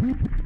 Boop.